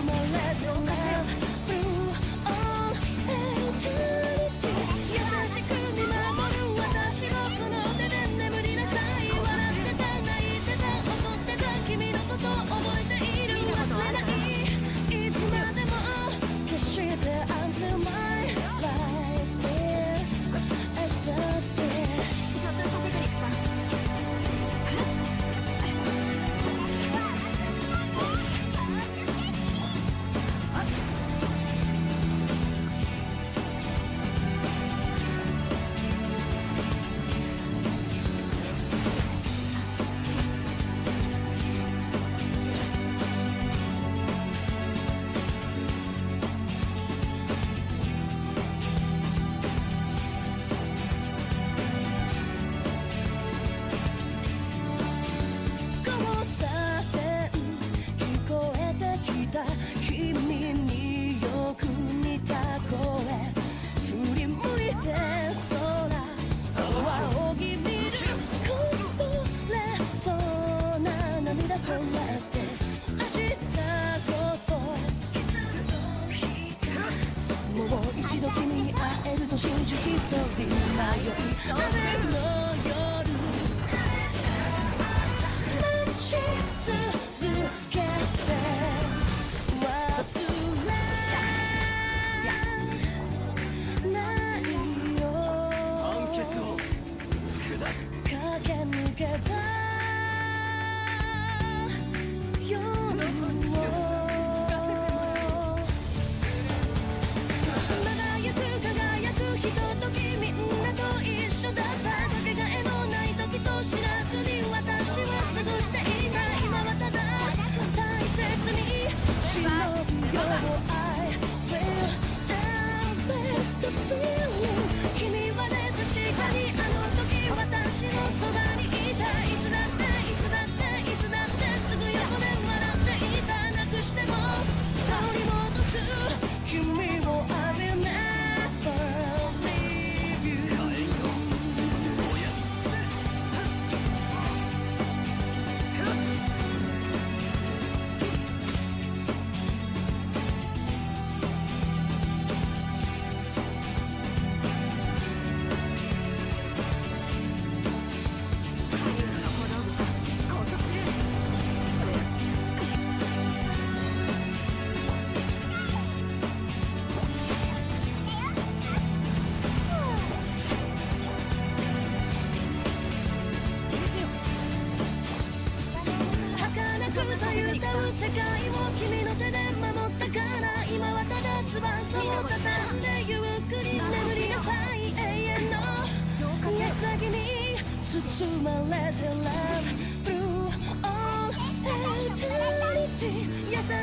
Come on, let your light. can you get kata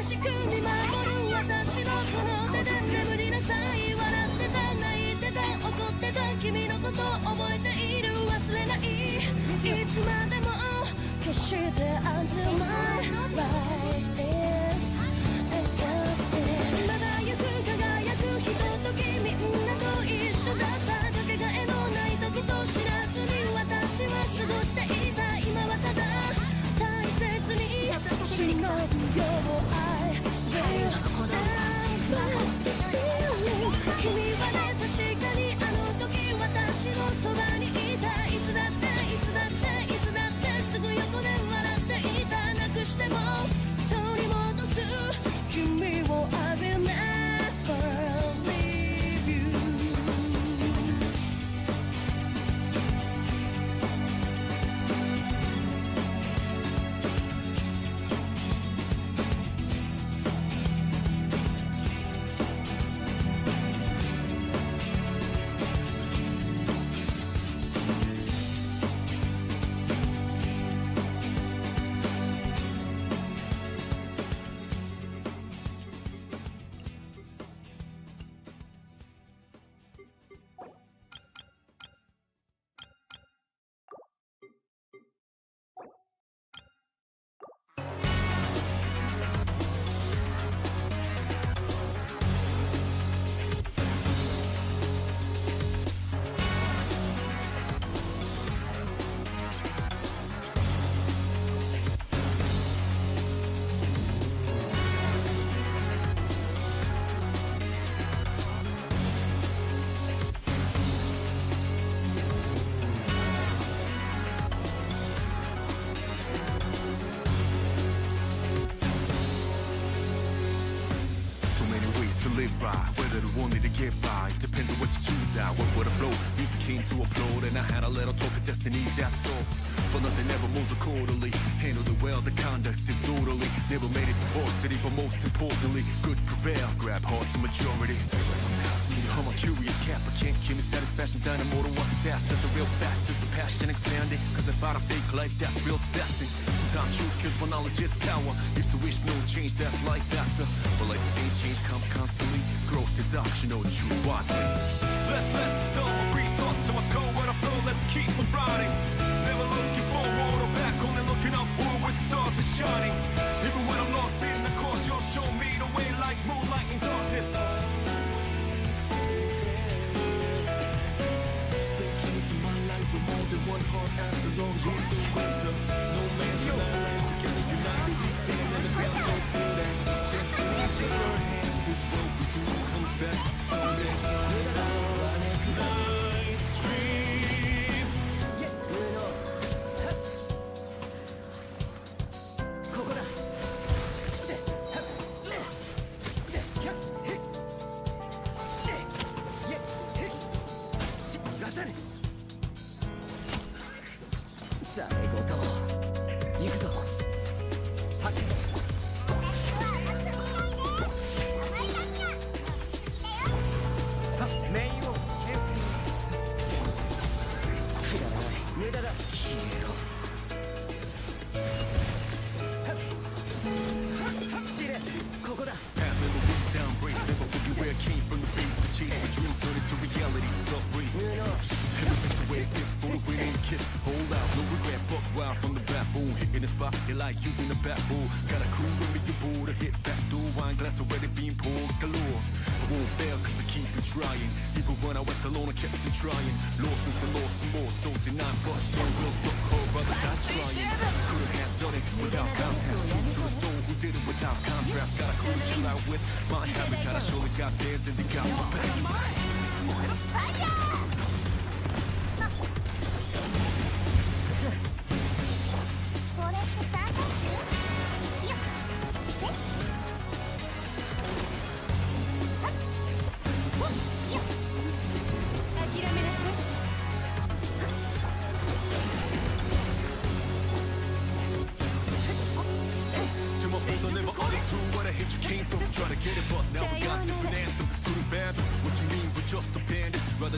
しく見守る私のこの手で眠りなさい笑ってた泣いてた怒ってた君のこと覚えている忘れないいつまでも決して u n t i my life whether the one to get by. Depends on what you choose now. What would I blow? Music came to applaud, and I had a little talk of destiny, that's all. But nothing ever moves accordingly. Handled it well, the conduct's disorderly. Never made it to varsity, but most importantly, good prevail. Grab hearts and majorities. I'm a curious cat, but can't give me satisfaction. Dynamo to what's fast, that's the real fact. Is the passion expanding? Cause if I don't fake life, that's real sassy. Sometimes truth kills when knowledge is power. Used to wish no change, that's life after. But like the change comes constantly. Growth is optional, choose wisely. Let's let the breeze talk to us, go where I flow, let's keep on riding. Never looking forward or back, only looking upward with stars are shining. Pass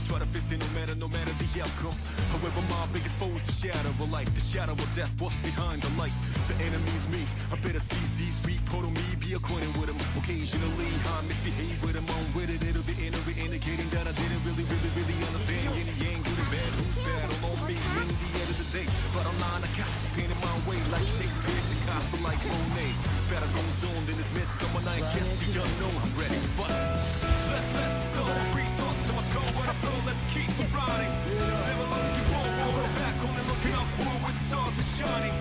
try to fit in no matter, no matter the outcome. However, my biggest foe is the shadow of life. The shadow of death, what's behind the light? The enemy's me. I better seize these weak, total me, be acquainted with them. Occasionally, I misbehave with them. I'm with it, it'll be inner, indicating that I didn't really, really, really understand. Yin and yang, good and bad, who's bad? All on me, in the end of the day. But I'm lying, I got painted my way like Shakespeare, the Picasso, like Monet. Better go on than this miss someone I guess the unknown. I'm ready, but let's let the soul to go let's keep it riding. Never looking forward or back, only looking upward with stars are shining.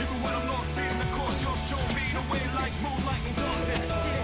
Even when I'm lost in the course, you'll show me the way like moonlight in darkness.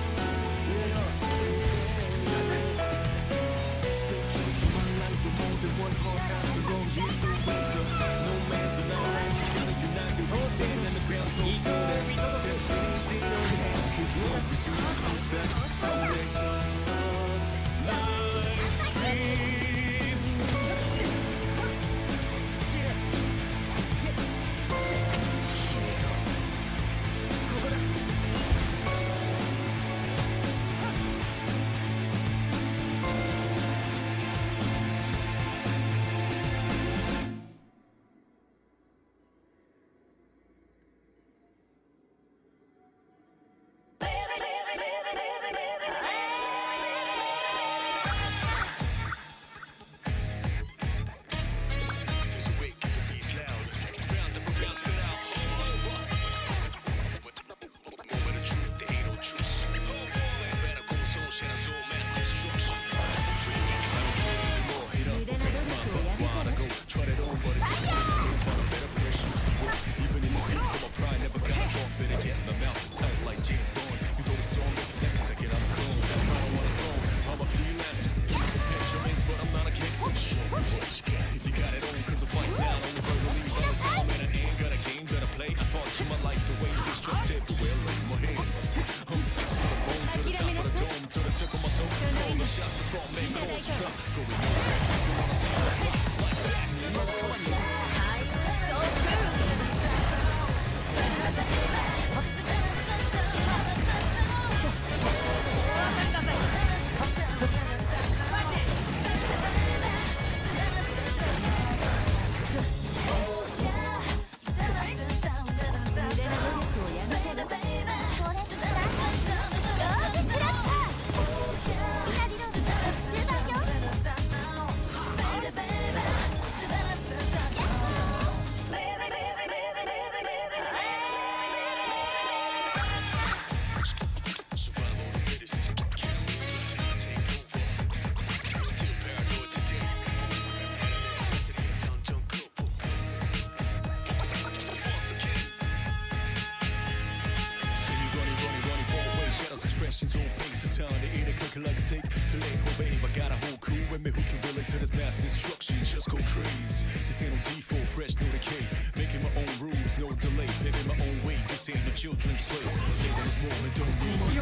On time to eat a like steak. Filet, oh babe, I got a whole crew with me who can relate to this mass destruction. Just go crazy. This ain't no default, fresh, no decay. Making my own rules, no delay. Paving my own way. This ain't no children's play. This don't lose the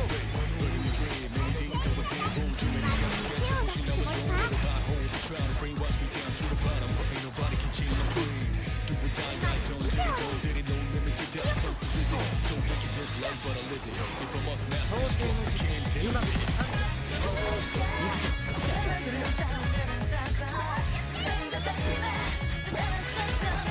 many days of a day, many a door, with a. They trying to brainwash me down to the bottom, but ain't nobody can change my brain. Do or die, don't it, did to So life, but live. If I must master I can't help it.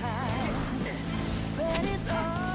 time. But it's all.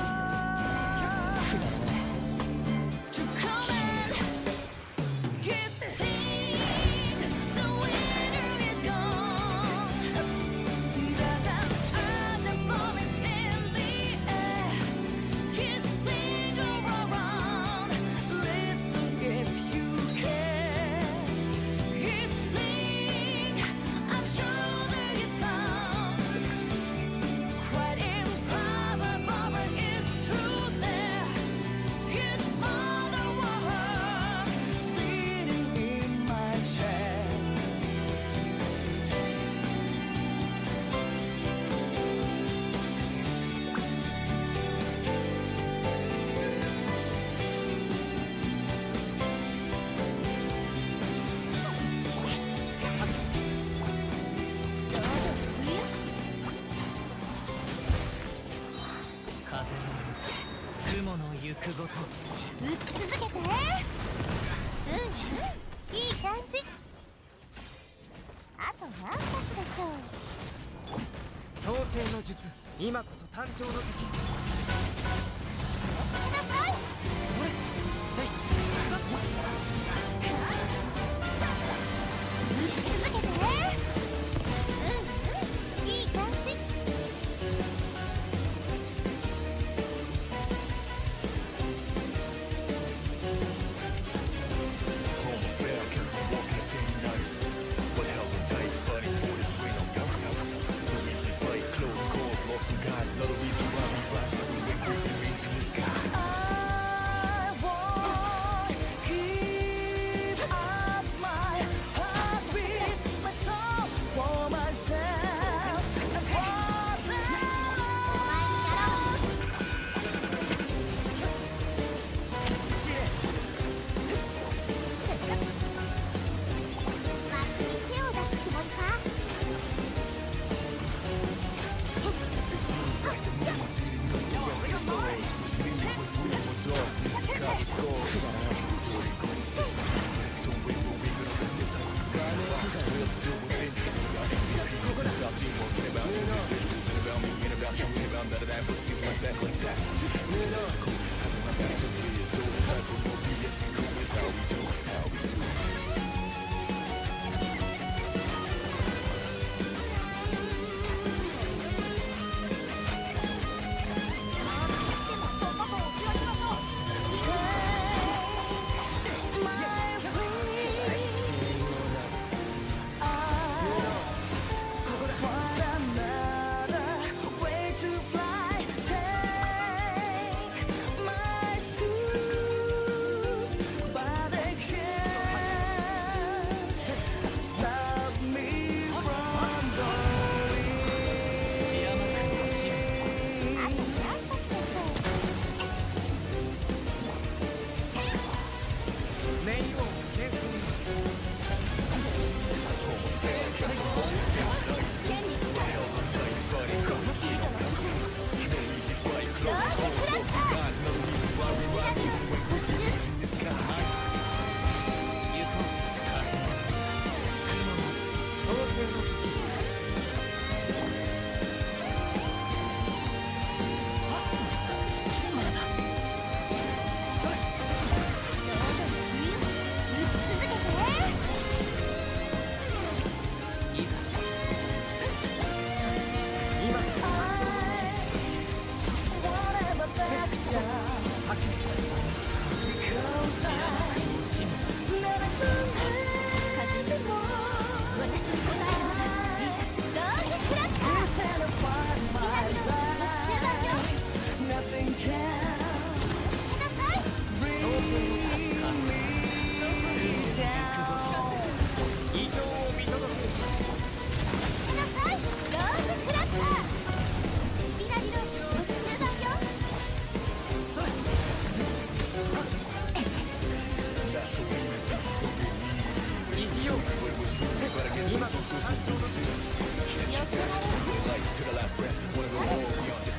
今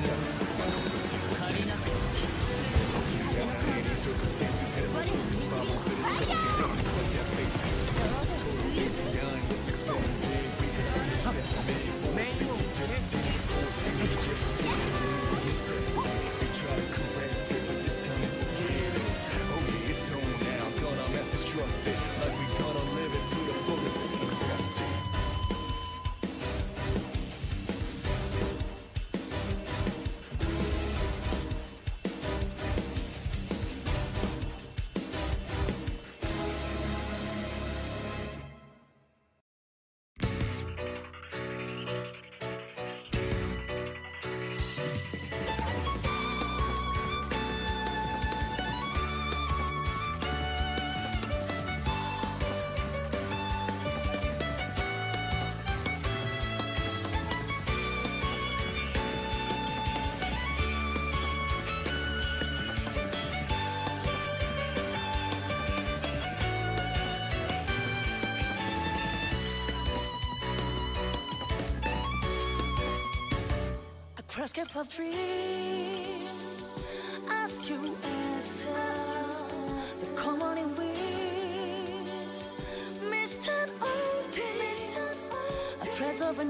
Like escape of dreams as you exhale. The common winds, mist and old days, a trace of a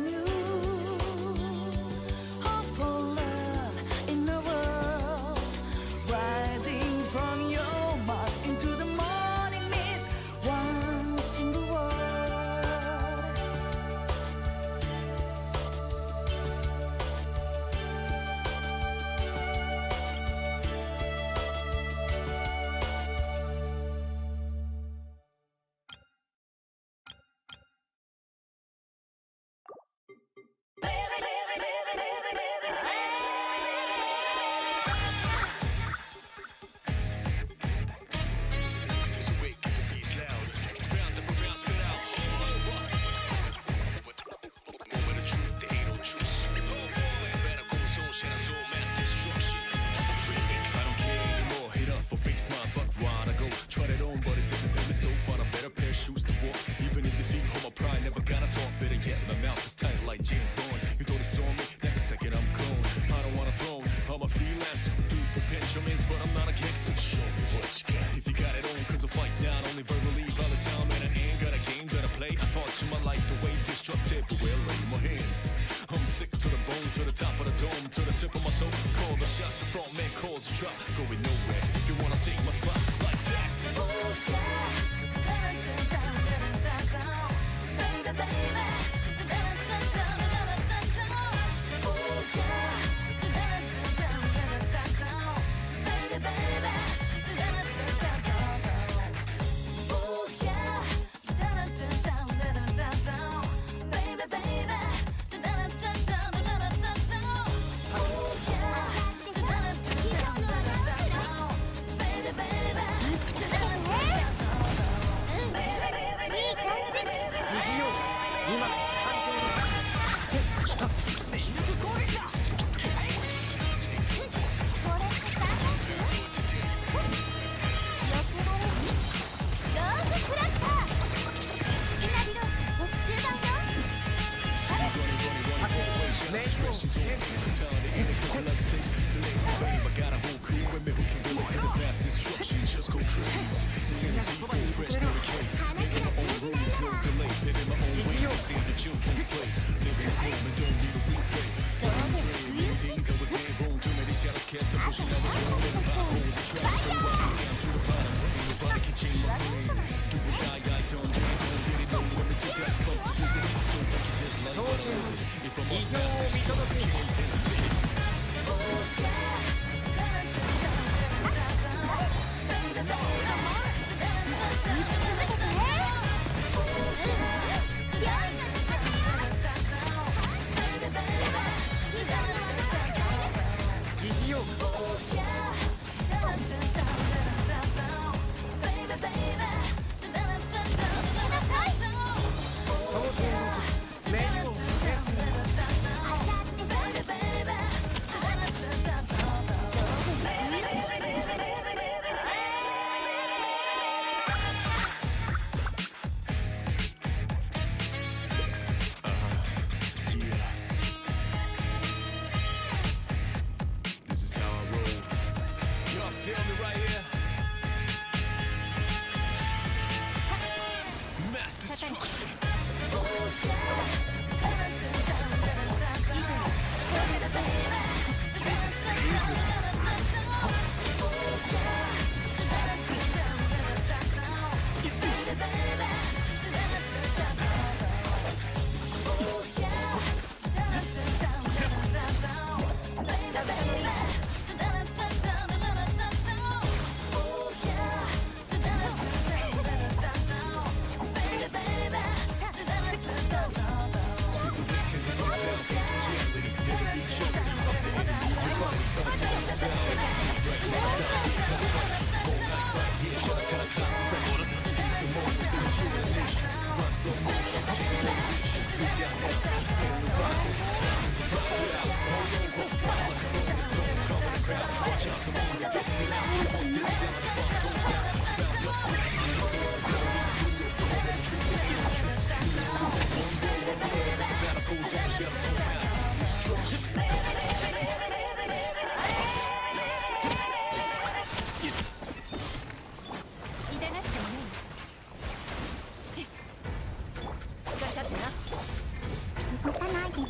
久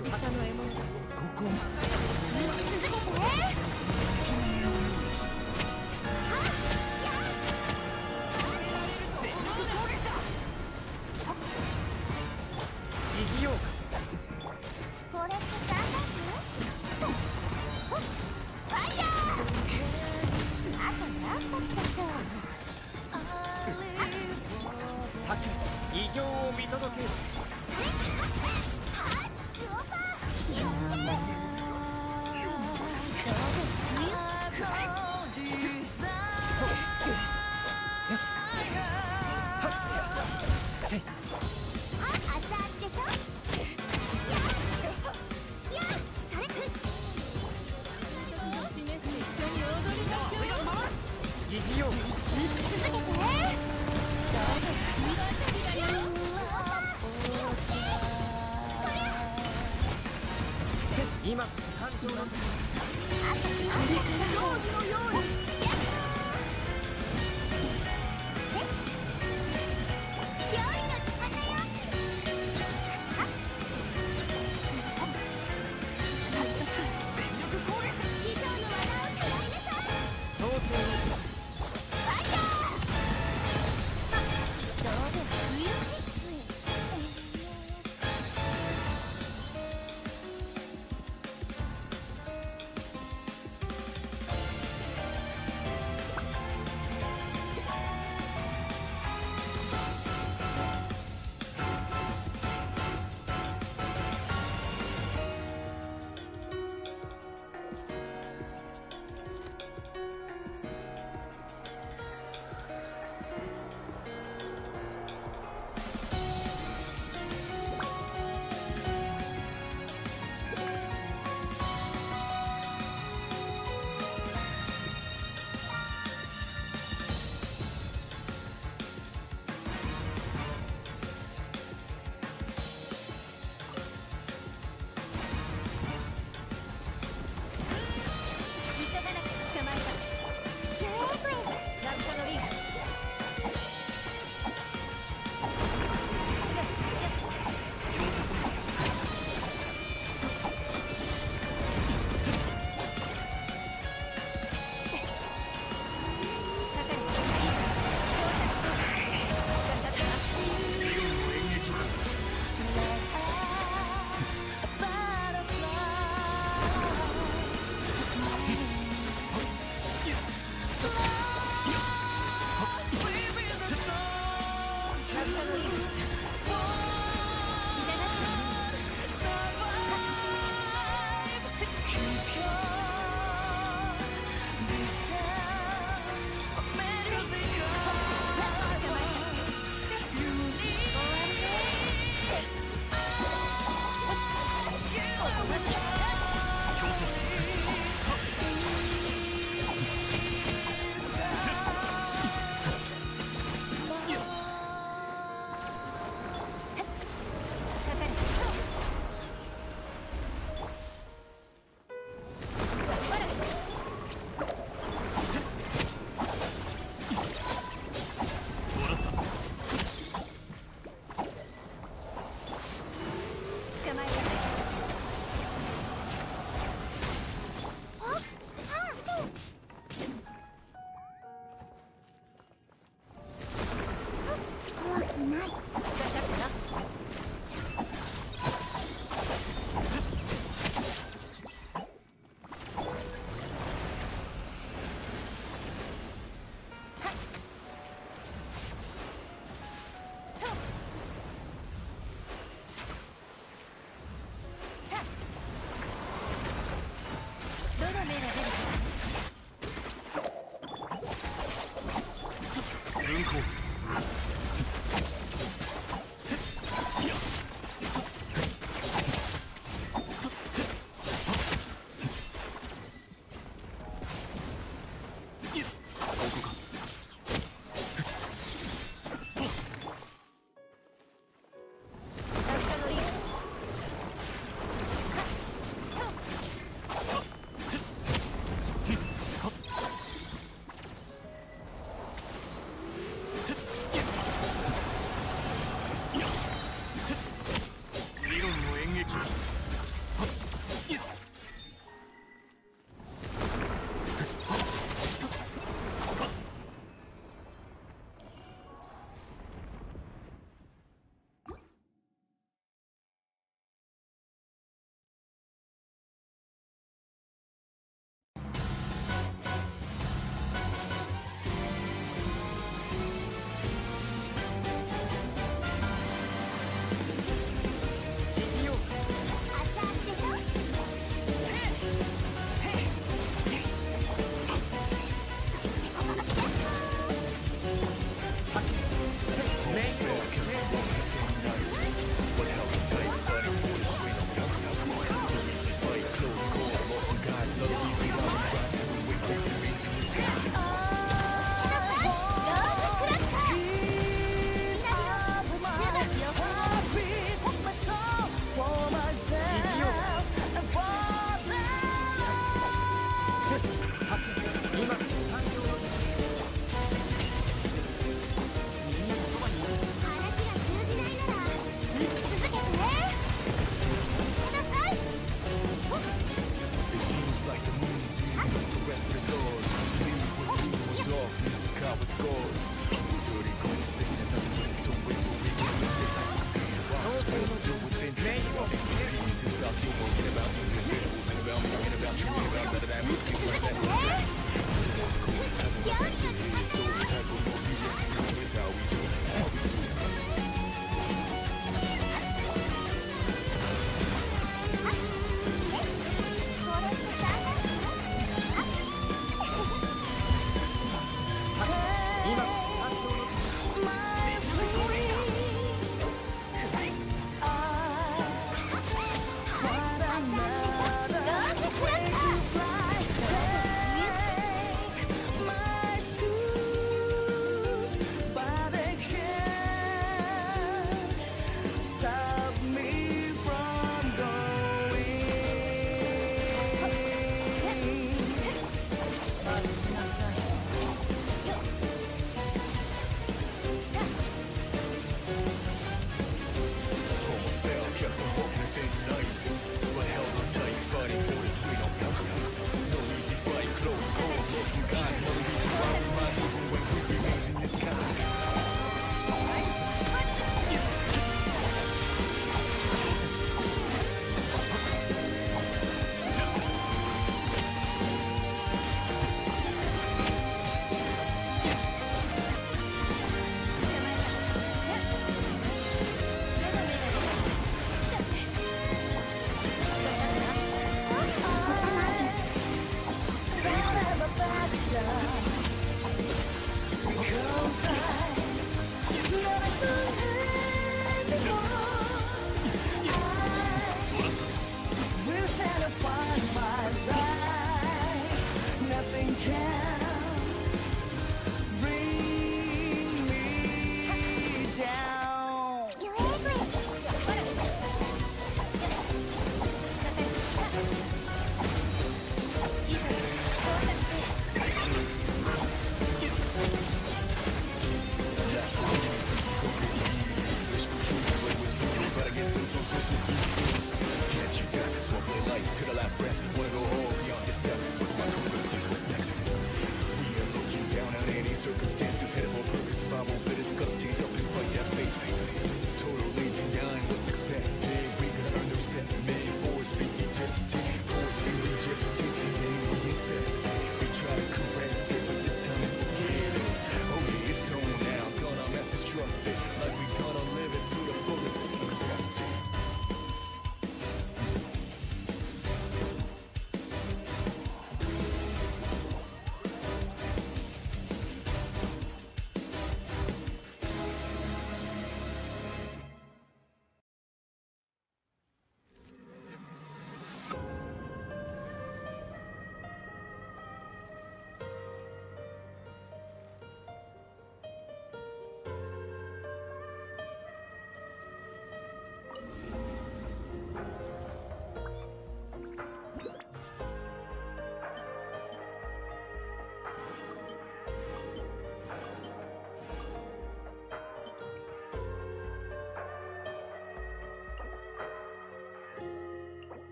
々の分光